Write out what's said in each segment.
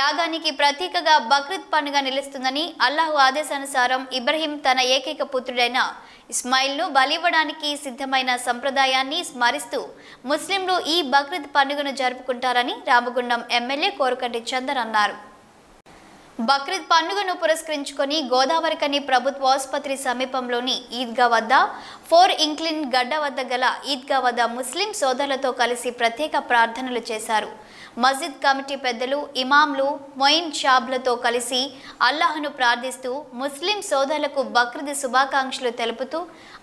త్యాగానికి ప్రతీకగా బక్రీద్ పండుగ నిలుస్తుందని అల్లాహు ఆదేశానుసారం ఇబ్రహీం తన ఏకైక పుత్రుడైన ఇస్మాయిల్ను బలివ్వడానికి సిద్ధమైన సంప్రదాయాన్ని స్మరిస్తూ ముస్లింలు ఈ బక్రీద్ పండుగను జరుపుకుంటారని రామగుండం ఎమ్మెల్యే కోరుకంటి చందర్ అన్నారు. బక్రీద్ పండుగను పురస్కరించుకొని గోదావరికని ప్రభుత్వ ఆసుపత్రి సమీపంలోని ఈద్గా వద్ద ఫోర్ ఇంక్లిన్ గడ్డ వద్ద గల ఈద్గా వద్ద ముస్లిం సోదరులతో కలిసి ప్రత్యేక ప్రార్థనలు చేశారు. మస్జిద్ కమిటీ పెద్దలు ఇమాంలు మొయిన్ షాబ్లతో కలిసి అల్లాహ్ను ప్రార్థిస్తూ ముస్లిం సోదరులకు బక్రీద్ శుభాకాంక్షలు తెలుపుతూ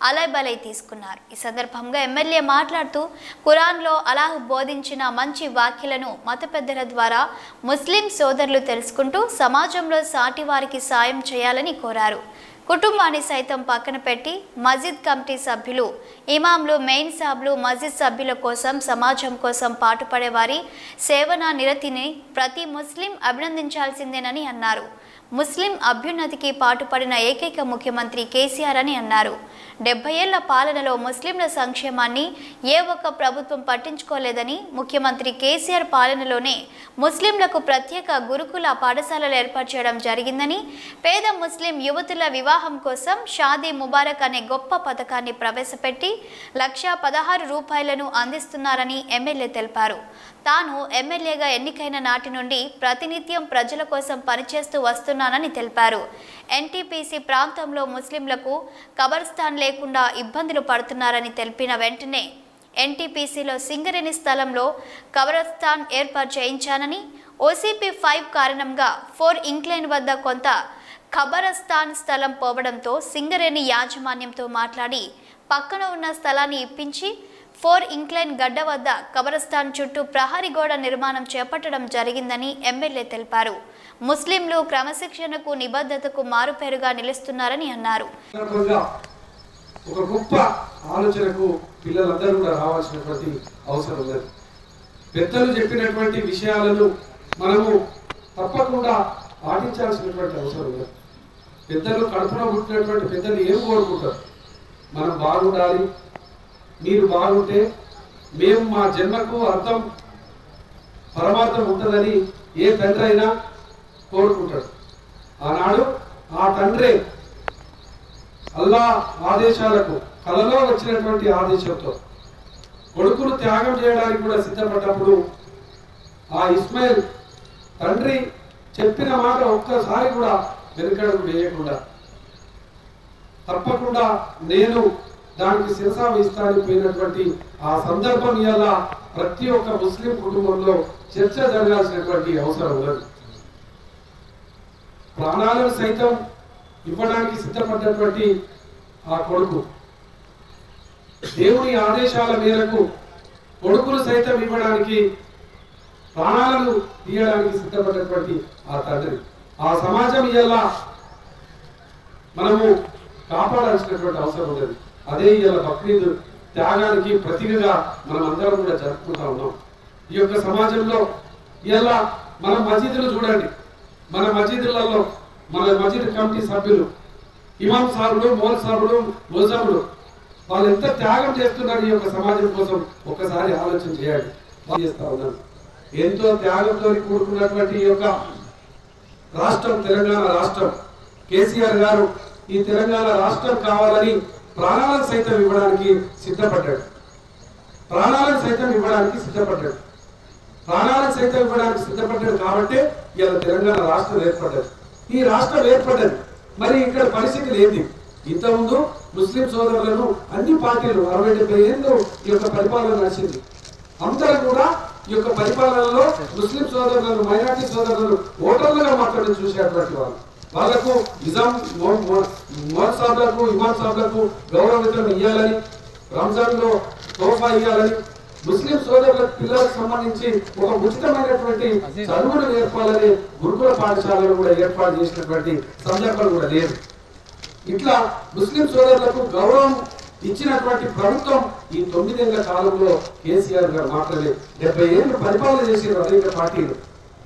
అలైబలై తీసుకున్నారు. ఈ సందర్భంగా ఎమ్మెల్యే మాట్లాడుతూ ఖురాన్లో అలాహ్ బోధించిన మంచి వ్యాఖ్యలను మత పెద్దల ద్వారా ముస్లిం సోదరులు తెలుసుకుంటూ సమాజంలో సాటి వారికి సాయం చేయాలని కోరారు. కుటుంబాన్ని సైతం పక్కన పెట్టి మస్జిద్ కమిటీ సభ్యులు ఇమాంలు మెయిన్ సాబ్లు మస్జిద్ సభ్యుల కోసం సమాజం కోసం పాటుపడే వారి సేవన నిరతిని ప్రతి ముస్లిం అభినందించాల్సిందేనని అన్నారు. ముస్లిం అభ్యున్నతికి పాటుపడిన ఏకైక ముఖ్యమంత్రి కేసీఆర్ అని అన్నారు. డెబ్బై ఏళ్ళ పాలనలో ముస్లింల సంక్షేమాన్ని ఏ ఒక్క ప్రభుత్వం పట్టించుకోలేదని ముఖ్యమంత్రి కేసీఆర్ పాలనలోనే ముస్లింలకు ప్రత్యేక గురుకుల పాఠశాలలు ఏర్పాటు చేయడం జరిగిందని పేద ముస్లిం యువతుల వివాహం కోసం షాదీ ముబారక్ అనే గొప్ప పథకాన్ని ప్రవేశపెట్టి లక్షా పదహారు రూపాయలను అందిస్తున్నారని ఎమ్మెల్యే తెలిపారు. తాను ఎమ్మెల్యేగా ఎన్నికైన నాటి నుండి ప్రతినిత్యం ప్రజల కోసం పనిచేస్తూ వస్తున్న చేస్తున్నానని తెలిపారు. ఎన్టీపీసీ ప్రాంతంలో ముస్లింలకు కబర్స్థాన్ లేకుండా ఇబ్బందులు పడుతున్నారని తెలిపిన వెంటనే ఎన్టీపీసీలో సింగరేణి స్థలంలో కబరస్థాన్ ఏర్పాటు చేయించానని ఓసీపీ ఫైవ్ కారణంగా ఫోర్ ఇంక్లైన్ వద్ద కొంత ఖబరస్థాన్ స్థలం పోవడంతో సింగరేణి యాజమాన్యంతో మాట్లాడి పక్కన ఉన్న స్థలాన్ని ఇప్పించి ఫోర్ ఇంక్లైన్ గడ్డ వద్ద కబరస్థాన్ చుట్టూ ప్రహరీ గోడ నిర్మాణం చేపట్టడం జరిగిందని ఎమ్మెల్యే తెలిపారు. ముస్లింలు క్రమశిక్షణకు నిబద్ధతకు మారుపేరుగా నిలుస్తున్నారని అన్నారు. ఒక గొప్ప ఆలోచనకు పిల్లలందరూ కూడా రావాల్సినటువంటి అవసరం ఉన్నది. పెద్దలు చెప్పినటువంటి విషయాలను మనము తప్పకుండా పాటించాల్సినటువంటి అవసరం ఉన్నది. పెద్దలు కడుపున పుట్టినటువంటి పెద్దలు ఏం కోరుకుంటారు? మనం బాగుండాలి. మీరు బాగుంటే మేము మా జన్మకు అర్థం పరమార్థం ఉంటుందని ఏ తండ్రి అయినా కోరుకుంటాడు. ఆనాడు ఆ తండ్రి అల్లా ఆదేశాలకు కలలో వచ్చినటువంటి ఆదేశంతో కొడుకును త్యాగం చేయడానికి కూడా సిద్ధపడ్డప్పుడు ఆ ఇస్మాయిల్ తండ్రి చెప్పిన మాట ఒక్కసారి కూడా వెనుకడుగు వేయకుండా తప్పకుండా నేను దానికి శిరసా వేస్తానికి పోయినటువంటి ఆ సందర్భం ఇలా ప్రతి ఒక్క ముస్లిం కుటుంబంలో చర్చ జరగాల్సినటువంటి అవసరం ఉన్నది. ప్రాణాలను సైతం ఇవ్వడానికి సిద్ధపడ్డటువంటి ఆ కొడుకు. దేవుని ఆదేశాల మేరకు కొడుకులు సైతం ఇవ్వడానికి ప్రాణాలను తీయడానికి సిద్ధపడ్డటువంటి ఆ తండ్రి. ఆ సమాజం ఇలా మనము కాపాడాల్సినటువంటి అవసరం ఉన్నది. అదే ఇలా బక్రీద్ త్యాగానికి ప్రతిగా మనం అందరం కూడా జరుపుకుంటా ఉన్నాం. ఈ యొక్క సమాజంలో ఇలా మన మసీదులు చూడండి. మన మసీదులలో మన మసీద్ కమిటీ సభ్యులు ఇమాం సాబులు మోల్ సాబులు మోజాబులు వాళ్ళు ఎంత త్యాగం చేస్తున్నారు ఈ యొక్క సమాజం కోసం ఒక్కసారి ఆలోచన చేయండి. చేస్తా ఉన్నాను ఎంతో త్యాగంతో కూడుకున్నటువంటి ఈ యొక్క రాష్ట్రం తెలంగాణ రాష్ట్రం. కేసీఆర్ గారు ఈ తెలంగాణ రాష్ట్రం కావాలని ప్రాణాలను సైతం ఇవ్వడానికి సిద్ధపడ్డాడు. ప్రాణాలను సైతం ఇవ్వడానికి సిద్ధపడ్డాడు. ప్రాణాలను సైతం ఇవ్వడానికి సిద్ధపడ్డాడు కాబట్టి ఇలా తెలంగాణ రాష్ట్రం ఏర్పడ్డది. ఈ రాష్ట్రం ఏర్పడ్డది. మరి ఇక్కడ పరిస్థితి ఏంటి? ఇంతకుముందు ముస్లిం సోదరులను అన్ని పార్టీలు అరవై డెబ్బై ఏళ్ళు ఈ యొక్క పరిపాలన నడిచింది. అందరూ కూడా ఈ యొక్క పరిపాలనలో ముస్లిం సోదరులను మైనార్టీ సోదరులను ఓటర్లుగా మాత్రమే చూసేటువంటి వాళ్ళు. వాళ్ళకు నిజాం మోహన్ సాబ్లకు ఇమాన్ సాబ్లకు గౌరవితం ఇవ్వాలని రంజాన్లో తోఫా ఇవ్వాలని ముస్లిం సోదరుల పిల్లలకు సంబంధించి ఒక ఉచితమైనటువంటి చదువులు నేర్పాలని గురుకుల పాఠశాలను కూడా ఏర్పాటు చేసినటువంటి సందర్భాలు కూడా లేదు. ఇట్లా ముస్లిం సోదరులకు గౌరవం ఇచ్చినటువంటి ప్రభుత్వం ఈ తొమ్మిదేళ్ళ కాలంలో కేసీఆర్ గారు మాత్రమే డెబ్బై ఏళ్ళు పరిపాలన చేసిన అనేక పార్టీలు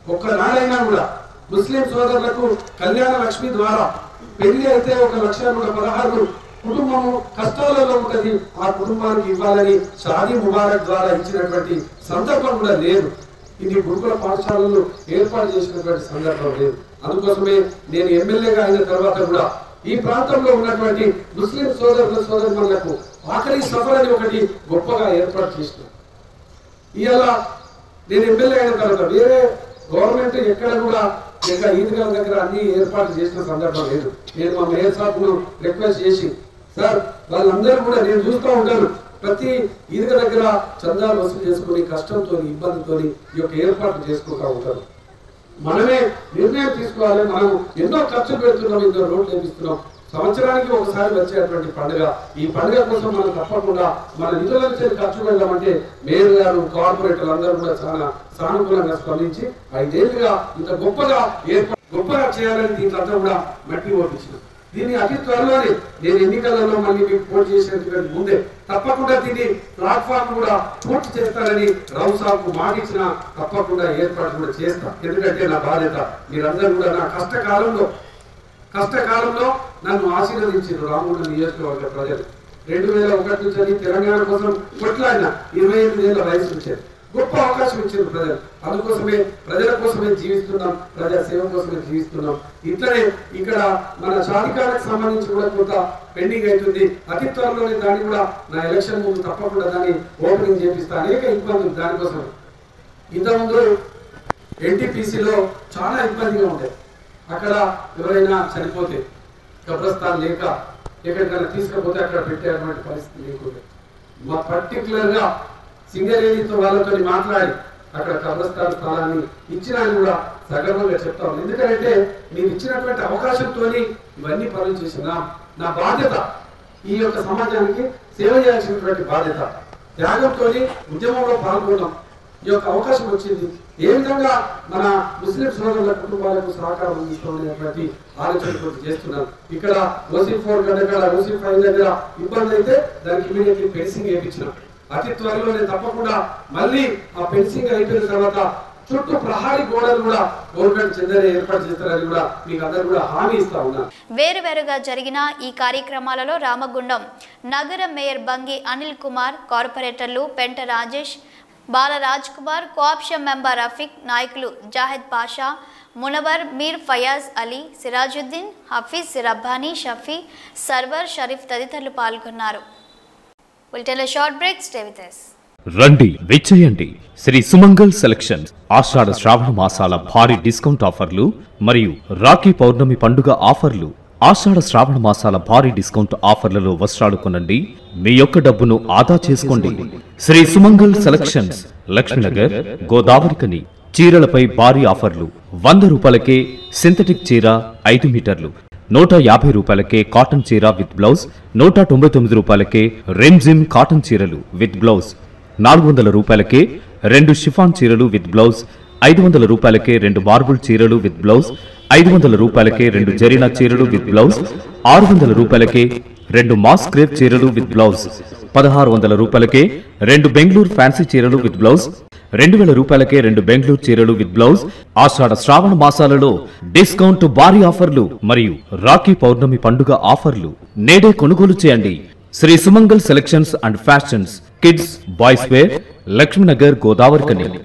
ఒక్కనాడైనా కూడా ముస్లిం సోదరులకు కళ్యాణ లక్ష్మి ద్వారా పెళ్ళి అయితే ఒక లక్ష నూట పదహారు కుటుంబము కష్టాలలో ఉన్నది. ఆ కుటుంబానికి ఇవ్వాలని షాదీ ముబారక్ ద్వారా ఇచ్చినటువంటి సందర్భం కూడా లేదు. ఇది గురుకుల పాఠశాలలు ఏర్పాటు చేసినటువంటి సందర్భం లేదు. అందుకోసమే నేను ఎమ్మెల్యేగా అయిన తర్వాత కూడా ఈ ప్రాంతంలో ఉన్నటువంటి ముస్లిం సోదరుల సోదరులకు ఆఖరి సఫర్ అని ఒకటి గొప్పగా ఏర్పాటు చేసిన. ఇవాళ నేను ఎమ్మెల్యే అయిన తర్వాత వేరే గవర్నమెంట్ ఎక్కడ కూడా ఇంకా ఈద్గాల దగ్గర అన్ని ఏర్పాట్లు చేసిన సందర్భం లేదు. నేను మా మేయర్ సాబ్ను రిక్వెస్ట్ చేసి సార్ వాళ్ళందరూ కూడా నేను చూస్తూ ఉంటాను. ప్రతి ఈద్గా దగ్గర చందాలు వసూలు చేసుకుని కష్టంతో ఇబ్బందితో ఈ యొక్క ఏర్పాట్లు చేసుకుంటూ ఉంటారు మనమే నిర్ణయం తీసుకోవాలి. మనం ఎన్నో ఖర్చులు పెడుతున్నాం ఇందులో రోడ్లు వేపిస్తున్నాం సంవత్సరానికి ఒకసారి వచ్చేటువంటి పండుగ. ఈ పండుగ కోసం మనం తప్పకుండా మన నిధుల నుంచి ఖర్చు పెడదామంటే మేయర్ గారు కార్పొరేటర్లు అందరూ కూడా చాలా సానుకూలంగా స్పందించి ఐదేళ్ళుగా ఇంత గొప్పగా ఏర్పాటు గొప్పగా చేయాలని దీంట్లో కూడా మట్టి ఓపించినాం. దీన్ని అతి త్వరలోనే నేను ఎన్నికలలో మళ్ళీ మీకు పోటీ చేసినటువంటి ముందే తప్పకుండా దీన్ని ప్లాట్ఫామ్ కూడా పూర్తి చేస్తారని రావు సాబ్కు మాట ఇచ్చిన తప్పకుండా ఏర్పాటు కూడా చేస్తా. ఎందుకంటే నా బాధ్యత మీరందరూ కూడా నా కష్టకాలంలో కష్టకాలంలో నన్ను ఆశీర్వదించారు రామగుండ నియోజకవర్గ ప్రజలు. రెండు వేల ఒకటి నుంచి తెలంగాణ కోసం కొట్లాడిన ఇరవై ఎనిమిది ఏళ్ళ వయసు వచ్చారు. గొప్ప అవకాశం ఇచ్చారు ప్రజలు. అందుకోసమే ప్రజల కోసమే జీవిస్తున్నాం ప్రజా సేవ కోసమే జీవిస్తున్నాం. ఇట్లనే ఇక్కడ మన షాదికాలకు సంబంధించి కూడా కొంత పెండింగ్ అవుతుంది. అతి త్వరలోనే దాన్ని కూడా నా ఎలక్షన్ ముందు తప్పకుండా దాన్ని ఓపెనింగ్ చేపిస్తా. అనేక ఇబ్బందులు దానికోసం ఇంతకుముందు ఎన్టీపీసీలో చాలా ఇబ్బందిగా ఉండేది అక్కడ ఎవరైనా చనిపోతే కబ్రస్థాన్ లేక ఎక్కడికైనా తీసుకపోతే అక్కడ పెట్టేటువంటి పరిస్థితి లేకుండా. మా పర్టికులర్గా సింగరేణితో వాళ్ళతో మాట్లాడి అక్కడ కబ్రస్థాన్ స్థలాన్ని ఇచ్చిన అని కూడా సగర్వంగా చెప్తాం. ఎందుకంటే మీరు ఇచ్చినటువంటి అవకాశంతో ఇవన్నీ పనులు చేసిన నా బాధ్యత ఈ యొక్క సమాజానికి సేవ చేయాల్సినటువంటి బాధ్యత. త్యాగంతో ఉద్యమంలో పాల్గొన్నాం. ఈ యొక్క అవకాశం వచ్చింది. ఏ విధంగా మన ముస్లిం సోదరుల కుటుంబాలకు సహకారం అందిస్తామనేటువంటి ఆలోచన కూడా చేస్తున్నాం. ఇక్కడ ఓసీ ఫోర్ దగ్గర ఓసీ ఫైవ్ దగ్గర ఇబ్బంది అయితే దానికి ఇమీడియట్లీ ఫేసింగ్ వేయించినాం. అతి త్వరలోనే తప్పకుండా మళ్ళీ ఆ ఫెన్సింగ్ అయిపోయిన తర్వాత చుట్టూ ప్రహారీ గోడలు కూడా గవర్నమెంట్ చెందనే ఏర్పాటు చేస్తారని కూడా మీకు అందరు కూడా హామీ ఇస్తా ఉన్నాను వేరువేరుగా జరిగిన ఈ కార్యక్రమాలలో రామగుండం నగర మేయర్ బంగి అనిల్ కుమార్ కార్పొరేటర్లు పెంట రాజేష్ బాల రాజ్ కుమార్ కోఆప్షన్ మెంబర్ రఫీక్ నాయకులు జాహెద్ పాషా మునవర్ మీర్ ఫయాజ్ అలీ సిరాజుద్దీన్ హఫీజ్ రబ్బానీ షఫీ సర్వర్ షరీఫ్ తదితరులు పాల్గొన్నారు. Will short break stay with us. రండి విచ్చేయండి. శ్రీ సుమంగల్ సెలక్షన్స్ ఆషాఢ శ్రావణ మాసాల భారీ డిస్కౌంట్ ఆఫర్లు మరియు రాఖీ పౌర్ణమి పండుగ ఆఫర్లు. ఆషాఢ శ్రావణ మాసాల భారీ డిస్కౌంట్ ఆఫర్లలో వస్త్రాలు కొనండి. మీ యొక్క డబ్బును ఆదా చేసుకోండి. శ్రీ సుమంగల్ సెలక్షన్స్ లక్ష్మీనగర్ గోదావరికని చీరలపై భారీ ఆఫర్లు. వంద రూపాయలకే సింథటిక్ చీర ఐదు మీటర్లు. నూట యాభై రూపాయలకే కాటన్ చీర విత్ బ్లౌజ్ నూట తొంభై తొమ్మిది రూపాయలకే రెమ్జిమ్ కాటన్ చీరలు విత్ బ్లౌజ్ నాలుగు వందల రూపాయలకే రెండు షిఫాన్ చీరలు విత్ బ్లౌజ్ ఐదు వందల రూపాయలకే రెండు మార్బుల్ చీరలు విత్ బ్లౌజ్ ఐదు వందల రూపాయలకే రెండు జరీనా చీరలు విత్ బ్లౌజ్ ఆరు వందల రూపాయలకే రెండు మాస్ క్రేప్ చీరలు విత్ బ్లౌజ్ పదహారు వందల రూపాయలకే రెండు బెంగళూరు ఫ్యాన్సీ చీరలు విత్ బ్లౌజ్ రెండు వేల రూపాయలకే రెండు బెంగళూరు చీరలు విత్ బ్లౌజ్ ఆషాఢ శ్రావణ మాసాలలో డిస్కౌంట్ భారీ ఆఫర్లు మరియు రాఖీ పౌర్ణమి పండుగ ఆఫర్లు. నేడే కొనుగోలు చేయండి. Shri Sumangal selections and fashions kids boys wear Lakshminagar Godavari కన్యలు